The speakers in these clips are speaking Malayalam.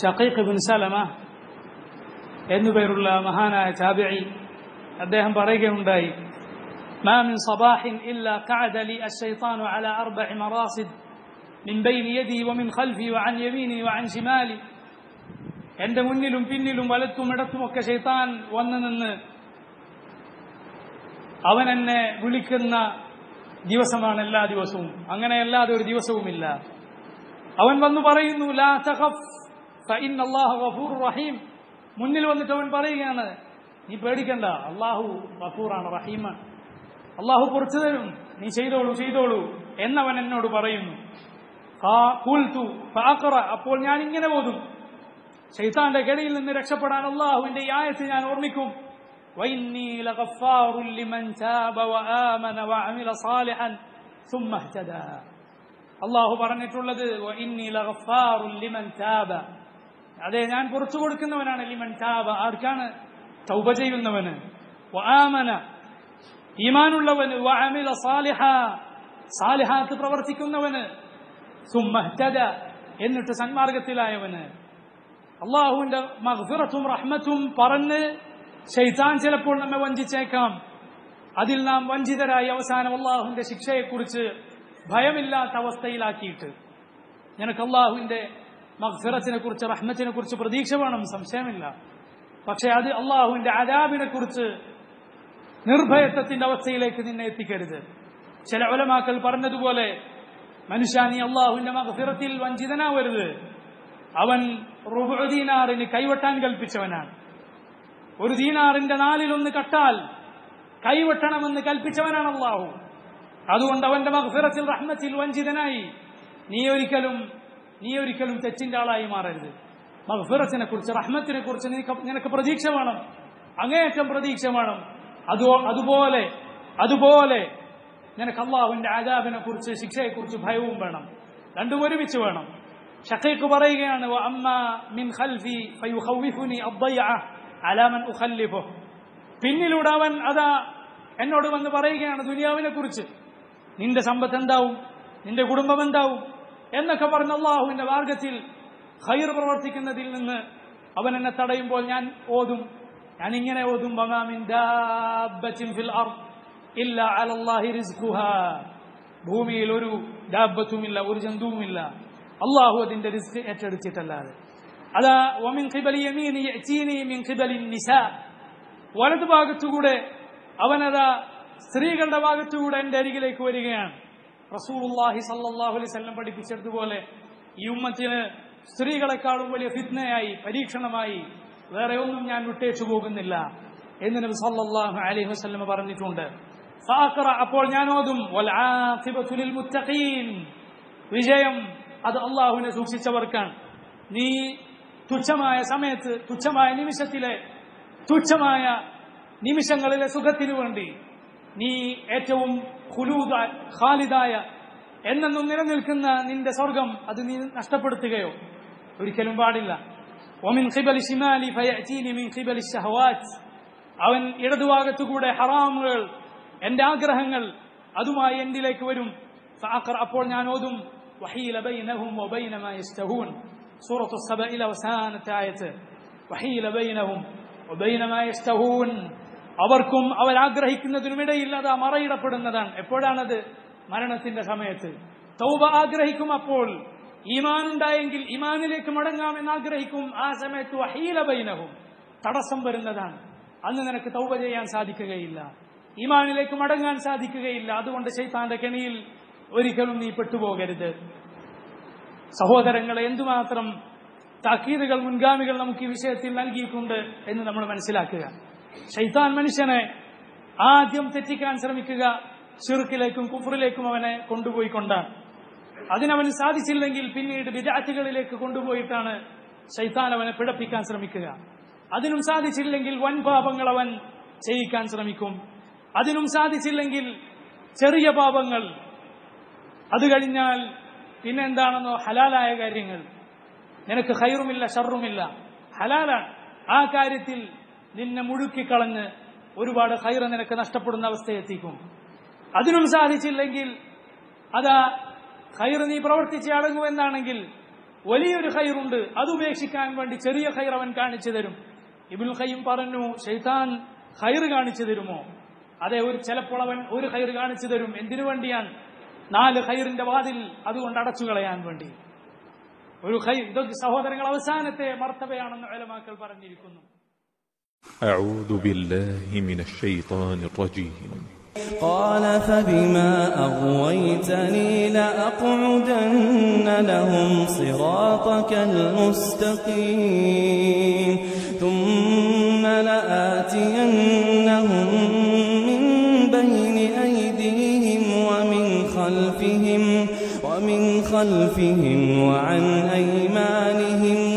ഷഖീഖ് ബിൻ സലമ എന്നുപേരുള്ള മഹാനായ ചാബിഴി അദ്ദേഹം പറയുകയുണ്ടായി ما من صباح إلا قعد لي الشيطان على أربع مراصد من بين يدي ومن خلفي وعن يميني وعن شمالي എന്റെ മുന്നിലും പിന്നിലും വലത്തും ഇടത്തുമൊക്കെ ഷെയ്ത്താൻ വന്നു നിന്ന് അവൻ എന്നെ വിളിക്കുന്ന ദിവസമാണ് എല്ലാ ദിവസവും അങ്ങനെ അല്ലാതെ ഒരു ദിവസവുമില്ല അവൻ വന്നു പറയുന്നു ലാ തഖഫ് فإن الله غفور رحيم. من وندعو البريء أنا يبارك الله الله غفور أنا رحيم الله قرطزم نسيدو نسيدو إنا وننو البريء قلت فأقرأ أقول يعني إنجنا بودم شيطان لكريل إن ركش بدان الله وإن دي آية سيان أورنيكم وإني لغفار لمن تاب وآمن وعمل صالحا ثم اهتدى الله برنت ولد وإني لغفار لمن تاب അതെ ഞാൻ പുറത്തു കൊടുക്കുന്നവനാണ് ലിമൻ താബ. ആർക്കാണ് തൗബ ചെയ്യുന്നവന്? വആമന ഈമാനുള്ളവന്. വഅമില സാലിഹ. സാലിഹാത്ത് പ്രവർത്തിക്കുന്നവന്. സുമ്മഹ്തദ എന്നിട്ട് സന്മാർഗത്തിലായവന്. അള്ളാഹുവിന്റെ മഹ്ഫിറത്തും റഹ്മത്തും പറഞ്ഞ് ഷെയ്ത്താൻ ചിലപ്പോൾ നമ്മെ വഞ്ചിച്ചേക്കാം. അതിൽ നാം വഞ്ചിതരായി അവസാനം അള്ളാഹുവിന്റെ ശിക്ഷയെക്കുറിച്ച് ഭയമില്ലാത്ത അവസ്ഥയിലാക്കിയിട്ട്. നിനക്ക് അള്ളാഹുവിന്റെ മഗ്ഫിറത്തിനെ കുറിച്ച് റഹ്മത്തിനെ കുറിച്ച് പ്രതീക്ഷ വേണം സംശയമില്ല. പക്ഷെ അത് അള്ളാഹുവിന്റെ അദാബിനെ കുറിച്ച് നിർഭയത്വത്തിന്റെ അവസ്ഥയിലേക്ക് നിന്നെ എത്തിക്കരുത്. ചില ഒലമാക്കൾ പറഞ്ഞതുപോലെ മനുഷ്യ നീ അള്ളാഹുവിന്റെ മഗ്ഫിറത്തിൽ വഞ്ചിതനാവരുത്. അവൻ റുബു ദീനാറിന് കൈവെട്ടാൻ കൽപ്പിച്ചവനാണ്. ഒരു ദീനാറിന്റെ നാലിലൊന്ന് കട്ടാൽ കൈവെട്ടണമെന്ന് കൽപ്പിച്ചവനാണ് അള്ളാഹു. അതുകൊണ്ട് അവന്റെ മഗ്ഫിറത്തിൽ റഹ്മത്തിൽ വഞ്ചിതനായി നീ ഒരിക്കലും നീ ഒരിക്കലും തെറ്റിന്റെ ആളായി മാറരുത്. മഹഫിറസിനെ കുറിച്ച് റഹ്മത്തിനെ കുറിച്ച് നിനക്ക് പ്രതീക്ഷ വേണം. അങ്ങേയറ്റം പ്രതീക്ഷ വേണം. അതോ അതുപോലെ അതുപോലെ നിനക്ക് അള്ളാഹുവിന്റെ ആദാബിനെ കുറിച്ച് ശിക്ഷയെ കുറിച്ച് ഭയവും വേണം. രണ്ടും ഒരുമിച്ച് വേണം. ഷഖീഖ് പറയുകയാണ് പിന്നിലൂടെ അവൻ അതാ എന്നോട് വന്ന് പറയുകയാണ് ദുനിയാവിനെ കുറിച്ച്. നിന്റെ സമ്പത്ത് എന്താവും? നിന്റെ കുടുംബം എന്താവും? എന്നൊക്കെ പറഞ്ഞ അള്ളാഹുവിന്റെ മാർഗത്തിൽ ഖൈർ പ്രവർത്തിക്കുന്നതിൽ നിന്ന് അവൻ എന്നെ തടയുമ്പോൾ ഞാൻ ഓതും. ഞാൻ ഇങ്ങനെ ഓതും ഭൂമിയിൽ ഒരു ഡാബത്തുമില്ല ഒരു ജന്തുവുമില്ല. അള്ളാഹു അതിന്റെ റിസ്ക് ഏറ്റെടുത്തിട്ടല്ലാതെ. അതാ വലതു ഭാഗത്തുകൂടെ അവനതാ സ്ത്രീകളുടെ ഭാഗത്തുകൂടെ എന്റെ അരികിലേക്ക് വരികയാണ്. റസൂലുള്ളാഹി സല്ലല്ലാഹു അലൈഹി വസല്ലം പഠിപ്പിച്ചതുപോലെ ഈ ഉമ്മത്തിന് സ്ത്രീകളെക്കാളും വലിയ ഫിത്നയായി പരീക്ഷണമായി വേറെ ഒന്നും ഞാൻ വിട്ടേച്ചു പോകുന്നില്ല എന്ന് നബി സല്ലാഹു അലൈഹി വസ്ലമ പറഞ്ഞിട്ടുണ്ട്. അപ്പോൾ ഞാൻ ഓതും വിജയം അത് അള്ളാഹുവിനെ സൂക്ഷിച്ചവർക്കാണ്. നീ തുച്ഛമായ സമയത്ത് തുച്ഛമായ നിമിഷത്തിലെ തുച്ഛമായ നിമിഷങ്ങളിലെ സുഖത്തിനു വേണ്ടി നീ ഏറ്റവും ഖുലൂദ ഖാലിദായ എന്നൊന്നും നിലനിൽക്കുന്ന നിന്റെ സ്വർഗം അത് നീ നഷ്ടപ്പെടുത്തുകയോ? ഒരിക്കലും പാടില്ല. ഒമിൻ ഖിബലി ഷിമാലി ഫയഅതീനി മിൻ ഖിബലി ശഹവാത്ത് അവൻ ഇടതുഭാഗത്തുകൂടെ ഹറാമുകൾ എന്റെ ആഗ്രഹങ്ങൾ അതുമായി എന്തിലേക്ക് വരും? അപ്പോൾ ഞാൻ ഓതും. സൂറത്തു സബഇൽ അവസാനത്തെ ആയത്ത്. വഹീല അവർക്കും അവരാഗ്രഹിക്കുന്നതിനുമിടയിൽ അത് മറയിടപ്പെടുന്നതാണ്. എപ്പോഴാണത്? മരണത്തിന്റെ സമയത്ത്. തൗബ ആഗ്രഹിക്കും അപ്പോൾ. ഈമാൻ ഉണ്ടായെങ്കിൽ ഈമാനിലേക്ക് മടങ്ങാമെന്ന് ആഗ്രഹിക്കും ആ സമയത്ത് വഹീല ബൈനഹും. തടസ്സം വരുന്നതാണ്. അന്ന് നിനക്ക് തൗബ ചെയ്യാൻ സാധിക്കുകയില്ല. ഈമാനിലേക്ക് മടങ്ങാൻ സാധിക്കുകയില്ല. അതുകൊണ്ട് ശൈത്താന്റെ കെണിയിൽ ഒരിക്കലും നീ പെട്ടുപോകരുത്. സഹോദരങ്ങളെ എന്തുമാത്രം താക്കീതുകൾ മുൻഗാമികൾ നമുക്ക് ഈ വിഷയത്തിൽ നൽകിയിട്ടുണ്ട് എന്ന് നമ്മൾ മനസ്സിലാക്കുക. ഷൈത്താൻ മനുഷ്യനെ ആദ്യം തെറ്റിക്കാൻ ശ്രമിക്കുക ഷിർക്കിലേക്കും കുഫറിലേക്കും അവനെ കൊണ്ടുപോയിക്കൊണ്ടാണ്. അതിനവന് സാധിച്ചില്ലെങ്കിൽ പിന്നീട് വിദ്യാർത്ഥികളിലേക്ക് കൊണ്ടുപോയിട്ടാണ് ഷൈത്താൻ അവനെ പിടപ്പിക്കാൻ ശ്രമിക്കുക. അതിനും സാധിച്ചില്ലെങ്കിൽ വൻ പാപങ്ങൾ അവൻ ചെയ്യിക്കാൻ ശ്രമിക്കും. അതിനും സാധിച്ചില്ലെങ്കിൽ ചെറിയ പാപങ്ങൾ. അത് കഴിഞ്ഞാൽ പിന്നെന്താണെന്നോ ഹലാലായ കാര്യങ്ങൾ. നിനക്ക് ഹൈറുമില്ല ഷറുമില്ല ഹലാലാണ്. ആ കാര്യത്തിൽ നിന്നെ മുഴുക്കിക്കളഞ്ഞ് ഒരുപാട് ഹൈറ നിനക്ക് നഷ്ടപ്പെടുന്ന അവസ്ഥയെത്തിക്കും അതിനും സാധിച്ചില്ലെങ്കിൽ അതാ ഹൈർ നീ പ്രവർത്തിച്ച് അടങ്ങുമെന്നാണെങ്കിൽ വലിയൊരു ഹൈറുണ്ട് അത് ഉപേക്ഷിക്കാൻ വേണ്ടി ചെറിയ ഹൈർ അവൻ കാണിച്ചു തരും. ഇബുൽ ഖയ്യം പറഞ്ഞു ഷെയ്ത്താൻ ഹൈർ കാണിച്ചു തരുമോ? അതെ ഒരു ചിലപ്പോൾ അവൻ ഒരു ഹൈർ കാണിച്ചു തരും. എന്തിനു വേണ്ടിയാണ്? നാല് ഹൈറിന്റെ വാതിൽ അതുകൊണ്ട് അടച്ചു കളയാൻ വേണ്ടി. ഒരു ഹൈ ഇതൊക്കെ സഹോദരങ്ങൾ അവസാനത്തെ മർത്തവയാണെന്ന് അലമാക്കൾ പറഞ്ഞിരിക്കുന്നു. أعوذ بالله من الشيطان الرجيم. قال فبما أغويتني لأقعدن لهم صراطك المستقيم ثم لآتينهم من بين أيديهم ومن خلفهم ومن خلفهم وعن أيمانهم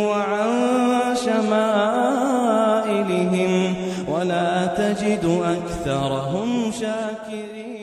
عليهم ولا تجد أكثرهم شاكرين.